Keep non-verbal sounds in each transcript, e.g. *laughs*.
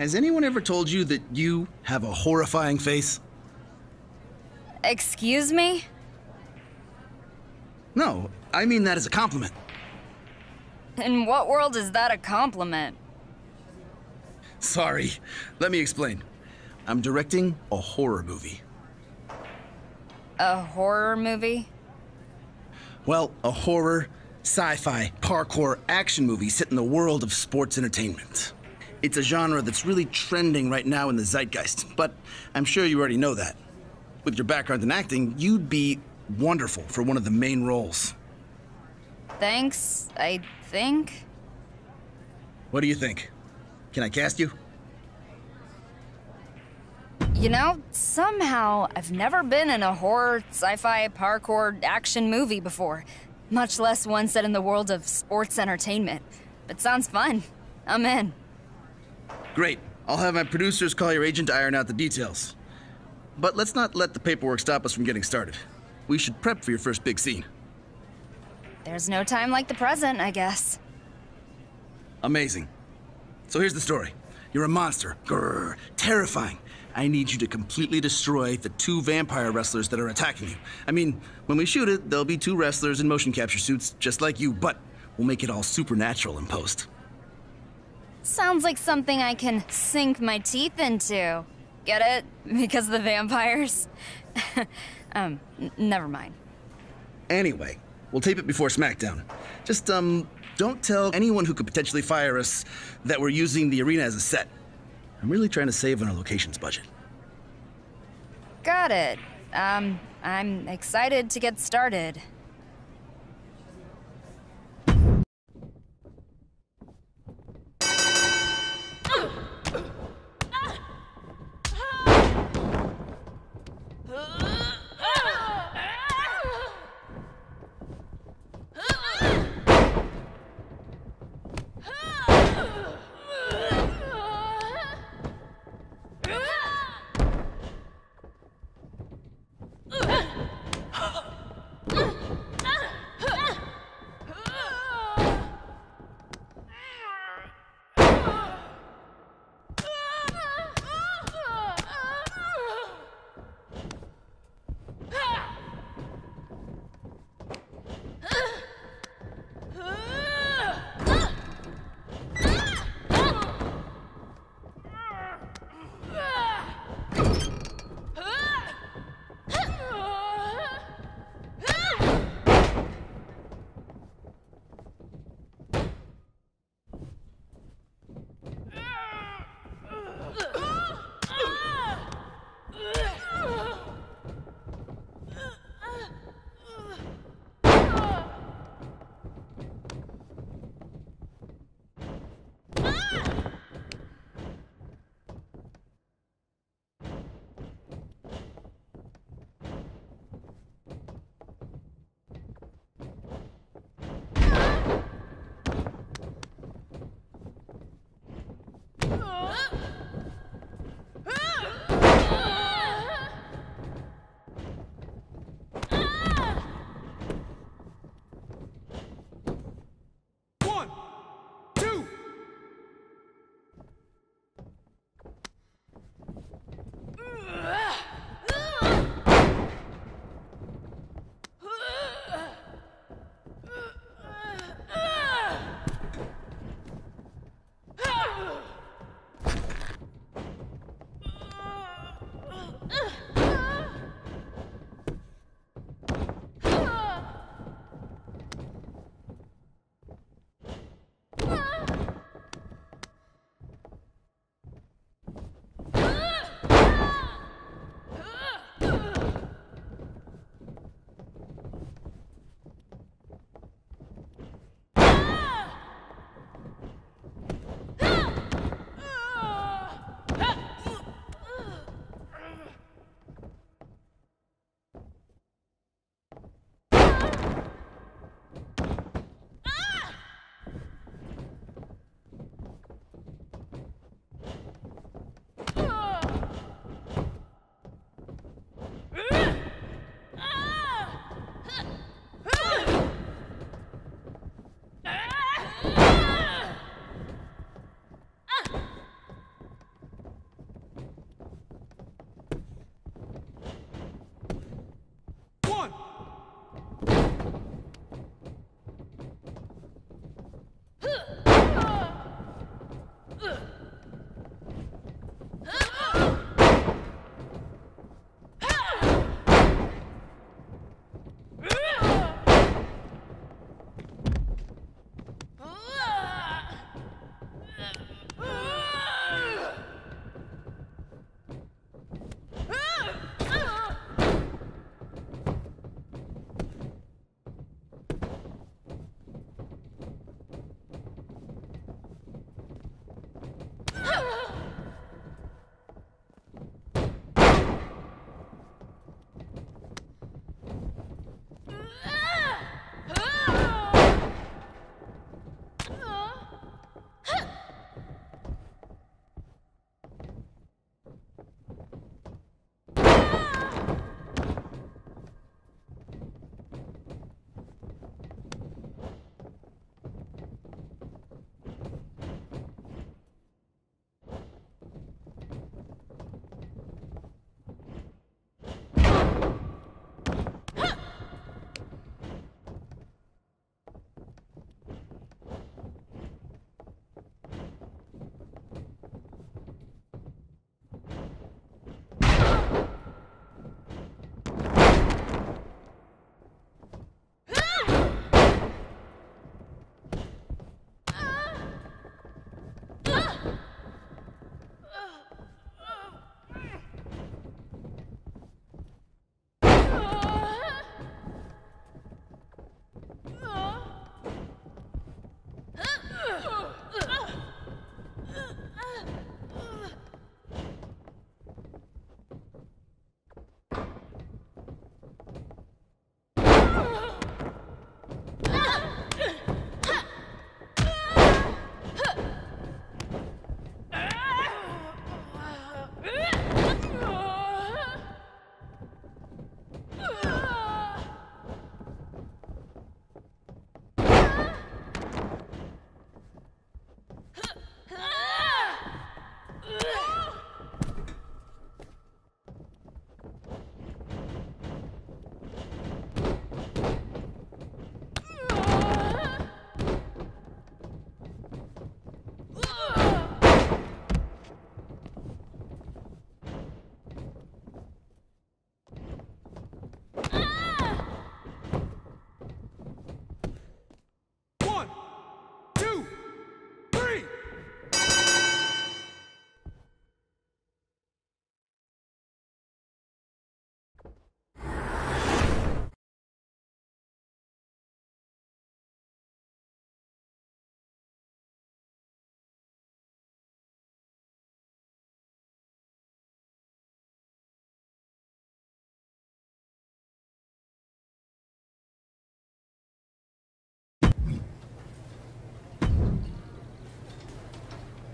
Has anyone ever told you that you have a horrifying face? Excuse me? No, I mean that as a compliment. In what world is that a compliment? Sorry, let me explain. I'm directing a horror movie. A horror movie? Well, a horror, sci fi, parkour action movie set in the world of sports entertainment. It's a genre that's really trending right now in the zeitgeist, but I'm sure you already know that. With your background in acting, you'd be wonderful for one of the main roles. Thanks, I think. What do you think? Can I cast you? You know, somehow I've never been in a horror, sci fi, parkour action movie before, much less one set in the world of sports entertainment. But sounds fun. I'm in. Great. I'll have my producers call your agent to iron out the details. But let's not let the paperwork stop us from getting started. We should prep for your first big scene. There's no time like the present, I guess. Amazing. So here's the story. You're a monster. Grrr. Terrifying. I need you to completely destroy the two vampire wrestlers that are attacking you. I mean, when we shoot it, there'll be two wrestlers in motion capture suits, just like you, but we'll make it all supernatural in post. Sounds like something I can sink my teeth into. Get it? *laughs* Because of the vampires? *laughs* um, never mind. Anyway, we'll tape it before SmackDown. Just, um, don't tell anyone who could potentially fire us that we're using the arena as a set. I'm really trying to save on our locations budget. Got it. Um, I'm excited to get started.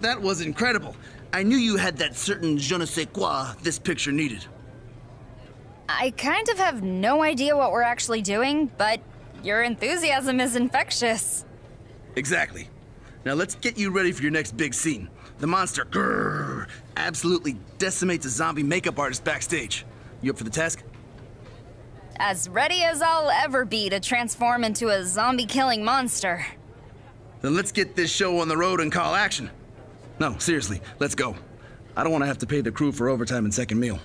That was incredible. I knew you had that certain je ne sais quoi this picture needed. I kind of have no idea what we're actually doing, but your enthusiasm is infectious. Exactly. Now let's get you ready for your next big scene. The monster, grrr, absolutely decimates a zombie makeup artist backstage. You up for the task? As ready as I'll ever be to transform into a zombie killing monster. Then let's get this show on the road and call action. No, seriously, let's go. I don't want to have to pay the crew for overtime and second meal.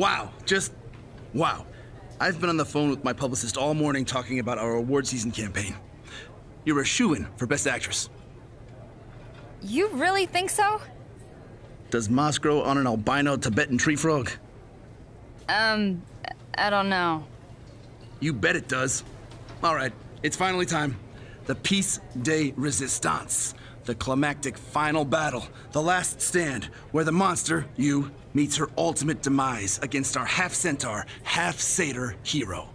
Wow, just wow. I've been on the phone with my publicist all morning talking about our award season campaign. You're a shoo-in for Best Actress. You really think so? Does moss grow on an albino Tibetan tree frog? Um, I don't know. You bet it does. All right, it's finally time. The Piece de Resistance. The climactic final battle. The last stand, where the monster, you, meets her ultimate demise against our half-centaur, half-satyr hero.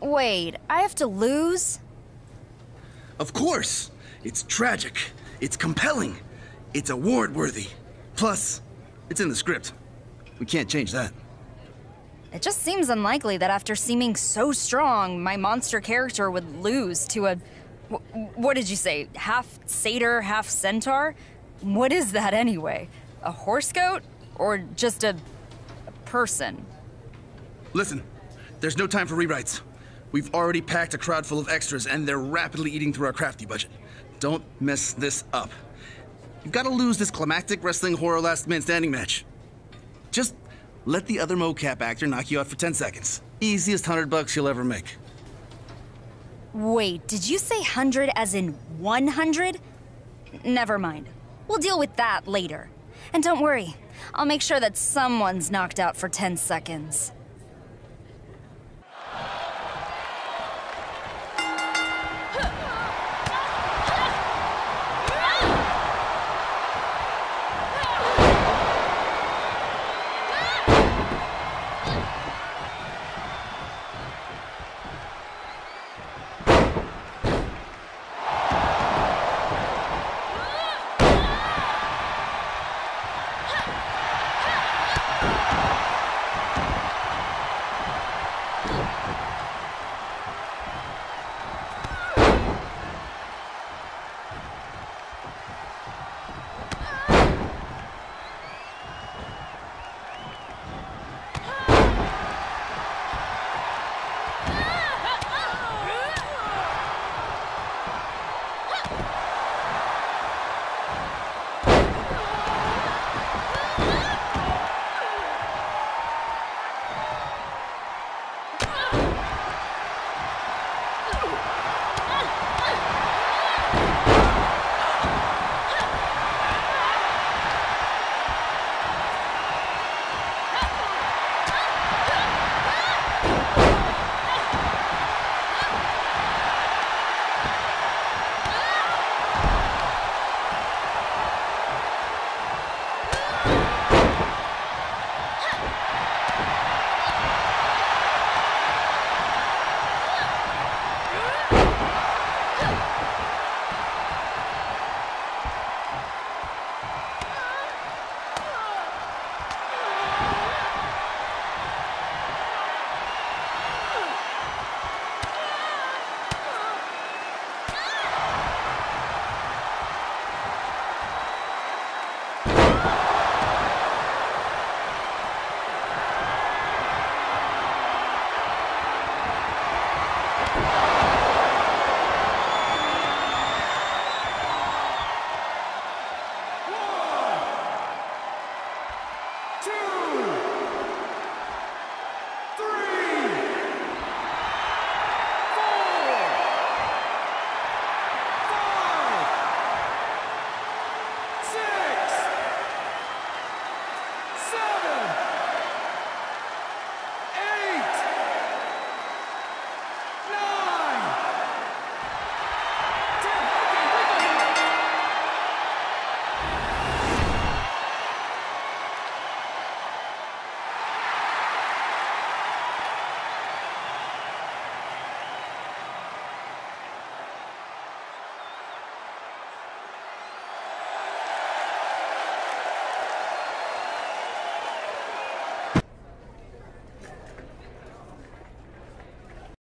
Wait, I have to lose? Of course! It's tragic. It's compelling. It's award-worthy. Plus, it's in the script. We can't change that. It just seems unlikely that after seeming so strong, my monster character would lose to a. wh- What did you say? Half satyr, half centaur? What is that anyway? A horse goat? Or just a. a person? Listen, there's no time for rewrites. We've already packed a crowd full of extras, and they're rapidly eating through our crafty budget. Don't mess this up. You've got to lose this climactic wrestling horror last man standing match. Just let the other mocap actor knock you out for 10 seconds. Easiest 100 bucks you'll ever make. Wait, did you say 100 as in 100? Never mind. We'll deal with that later. And don't worry, I'll make sure that someone's knocked out for 10 seconds.